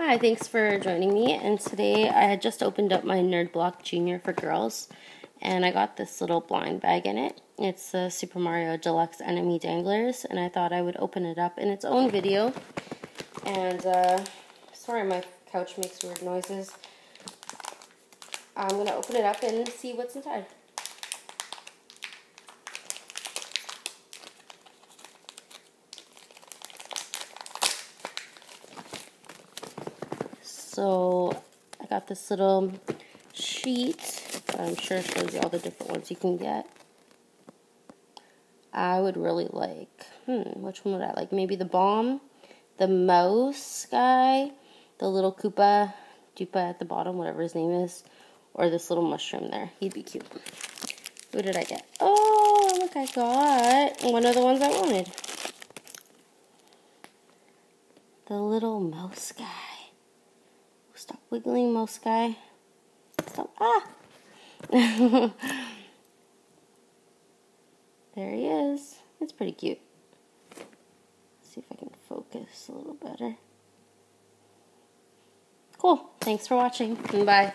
Hi, thanks for joining me. And today I had just opened up my Nerd Block Junior for girls, and I got this little blind bag in it. It's the Super Mario Deluxe Enemy Danglers, and I thought I would open it up in its own video. And uh, sorry, my couch makes weird noises. I'm gonna open it up and see what's inside. So I got this little sheet. I'm sure shows you all the different ones you can get. I would really like, hmm, which one would I like? Maybe the bomb, the mouse guy, the little Koopa, Troopa at the bottom, whatever his name is, or this little mushroom there. He'd be cute. Who did I get? Oh, look, I got one of the ones I wanted. The little mouse guy. Wiggling, mouse guy. Stop. Ah! there he is. It's pretty cute. Let's see if I can focus a little better. Cool. Thanks for watching. Bye.